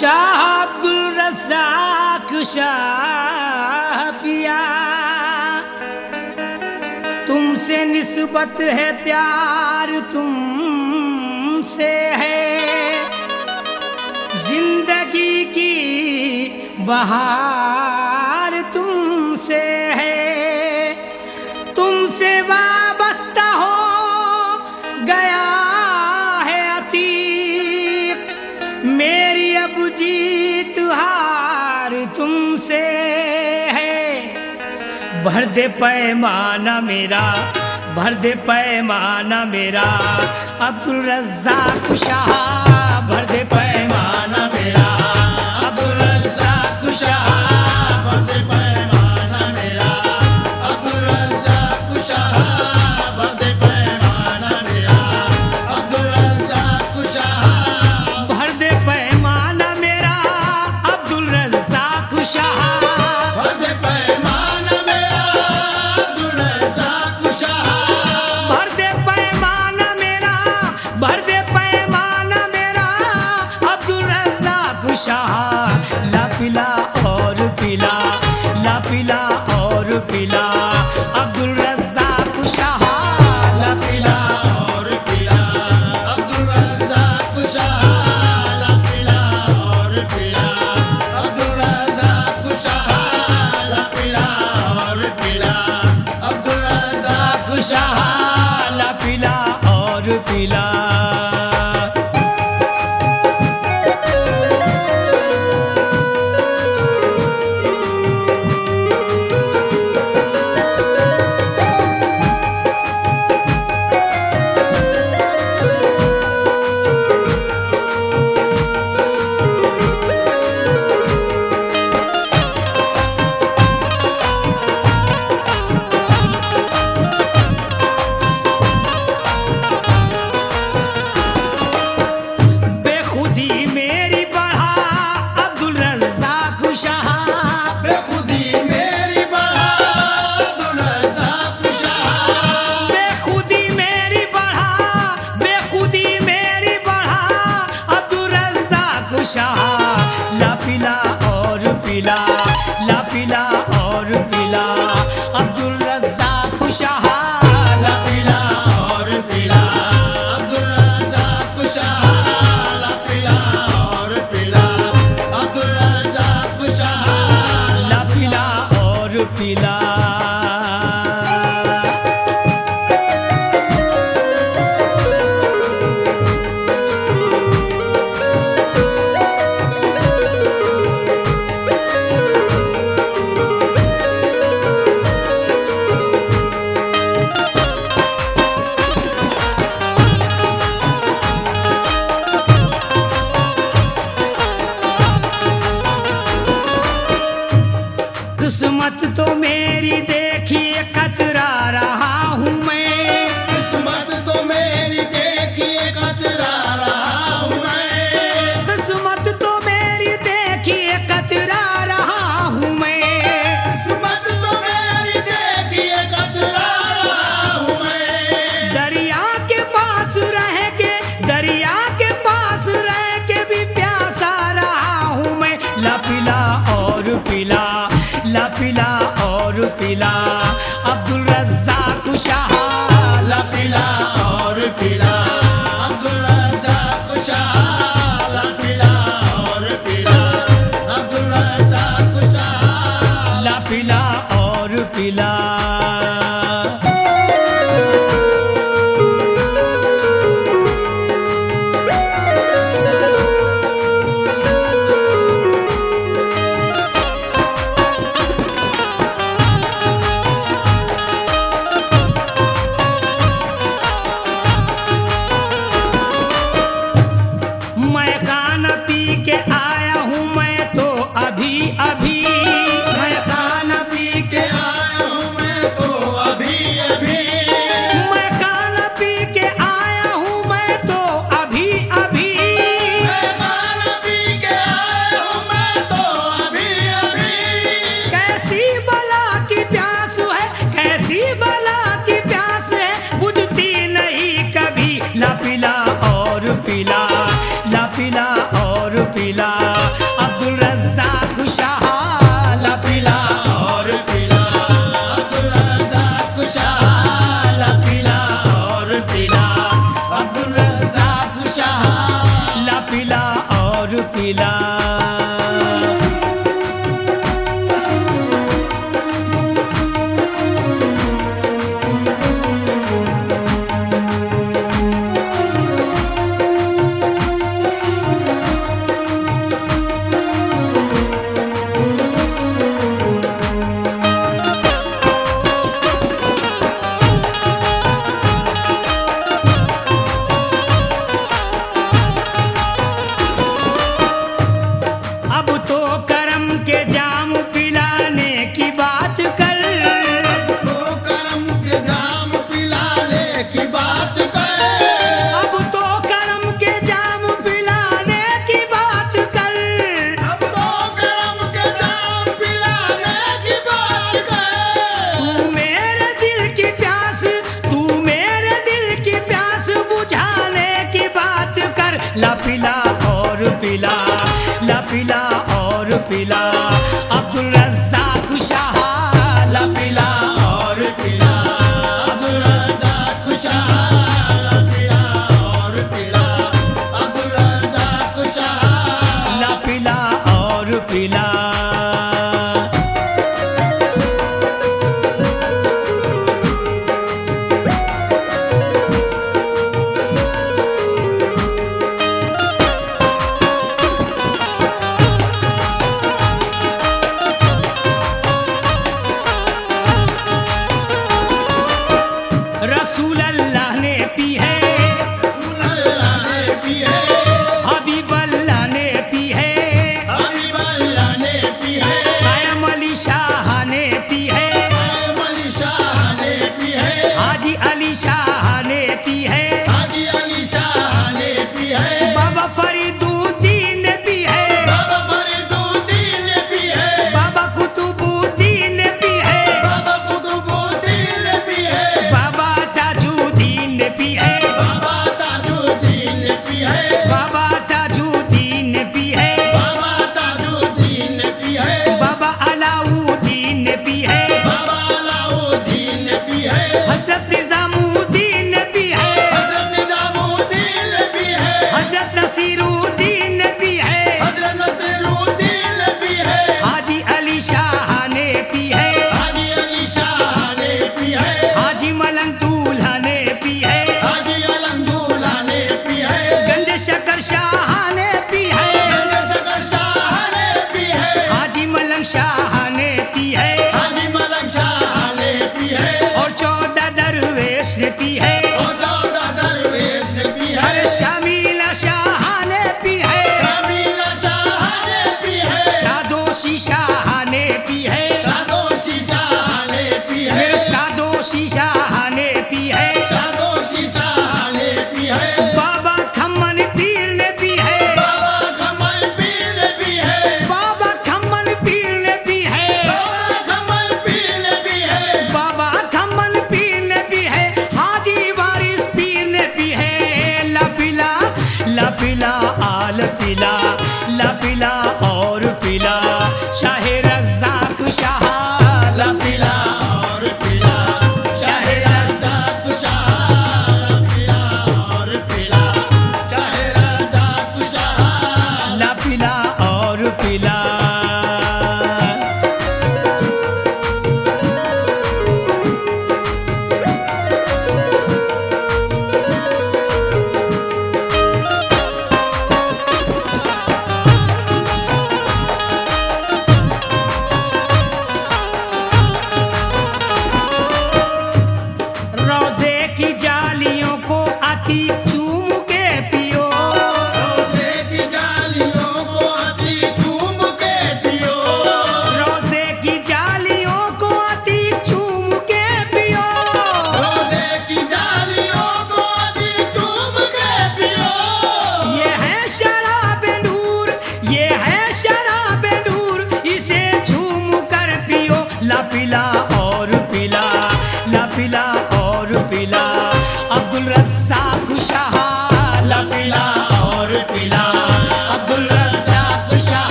शाह अब्दुल रजाक शाह पिया। तुमसे निस्बत है प्यार तुमसे है। ज़िंदगी की बहार। भर दे पैमाना मेरा भर दे पैमाना मेरा। अब्दुल रज्जाक शाह। yeah. लाफिला लाफिला अब्दुल रज्जाक शाह। हंस